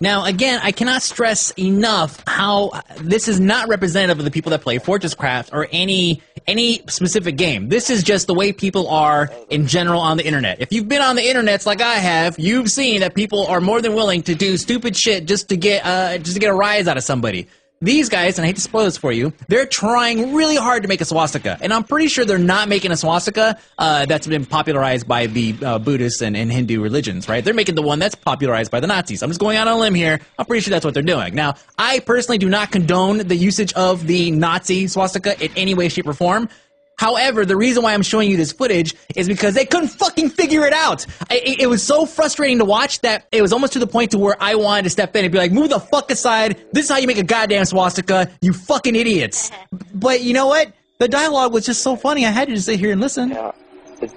Now, again, I cannot stress enough how this is not representative of the people that play Fortress Craft or any any specific game. This is just the way people are in general on the internet. If you've been on the internets like I have, you've seen that people are more than willing to do stupid shit just to get uh, just to get a rise out of somebody. These guys, and I hate to spoil this for you, they're trying really hard to make a swastika, and I'm pretty sure they're not making a swastika uh, that's been popularized by the uh, Buddhist and, and Hindu religions, right? They're making the one that's popularized by the Nazis. I'm just going out on a limb here. I'm pretty sure that's what they're doing. Now, I personally do not condone the usage of the Nazi swastika in any way, shape, or form. However, the reason why I'm showing you this footage is because they couldn't fucking figure it out. It, it, was so frustrating to watch that it was almost to the point to where I wanted to step in and be like, "Move the fuck aside! This is how you make a goddamn swastika, you fucking idiots!" but you know what? The dialogue was just so funny. I had to just sit here and listen. Yeah.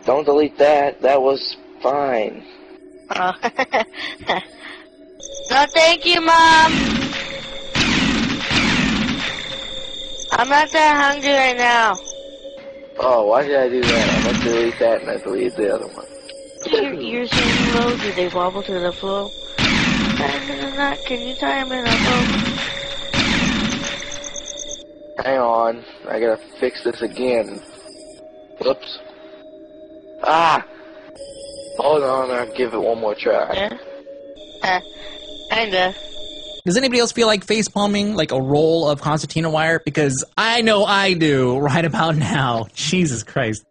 Don't delete that. That was fine. Oh. no, thank you, Mom. I'm not that hungry right now. Oh, why did I do that? To delete that and I delete the other one. Your ears so low, do they wobble to the floor? Can you tie them in a bow? Hang on, I gotta fix this again. Whoops. Ah! Hold on, I'll give it one more try. Yeah? Uh, kinda. Does anybody else feel like face palming like a roll of concertina wire? Because I know I do right about now. Jesus Christ.